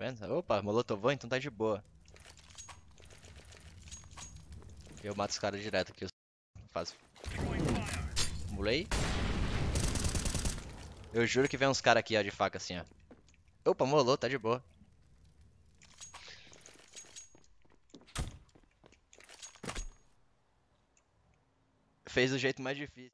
vendo? Opa, molotovão, então tá de boa. Eu mato os caras direto aqui. Faz. Mulei. Eu juro que vem uns caras aqui, ó, de faca assim, ó. Opa, molou, tá de boa. Fez do jeito mais difícil.